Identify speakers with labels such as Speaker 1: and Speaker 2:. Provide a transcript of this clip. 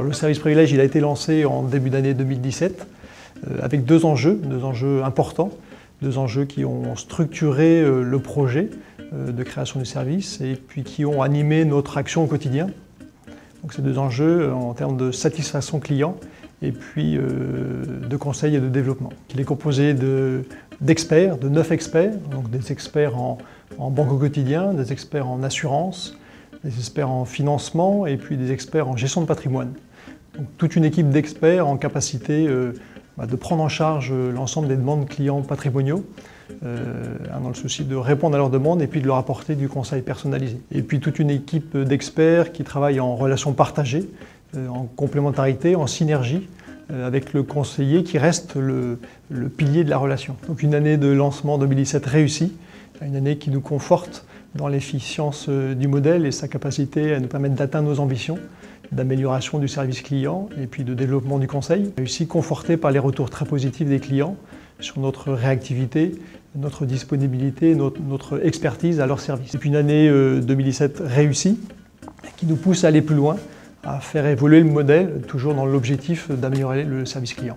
Speaker 1: Le service privilège il a été lancé en début d'année 2017 euh, avec deux enjeux, deux enjeux importants, deux enjeux qui ont structuré euh, le projet euh, de création du service et puis qui ont animé notre action au quotidien. Donc ces deux enjeux en termes de satisfaction client et puis de conseil et de développement. Il est composé d'experts, de, neuf experts, donc des experts en banque au quotidien, des experts en assurance, des experts en financement et puis des experts en gestion de patrimoine. Donc, toute une équipe d'experts en capacité euh, bah, de prendre en charge euh, l'ensemble des demandes clients patrimoniaux, euh, dans le souci de répondre à leurs demandes et puis de leur apporter du conseil personnalisé. Et puis toute une équipe d'experts qui travaillent en relation partagée, en complémentarité, en synergie avec le conseiller qui reste le, pilier de la relation. Donc une année de lancement 2017 réussie, une année qui nous conforte dans l'efficience euh, du modèle et sa capacité à nous permettre d'atteindre nos ambitions d'amélioration du service client et puis de développement du conseil, réussi conforté par les retours très positifs des clients sur notre réactivité, notre disponibilité, notre, expertise à leur service. C'est une année 2017 euh, réussie qui nous pousse à aller plus loin, à faire évoluer le modèle, toujours dans l'objectif d'améliorer le service client.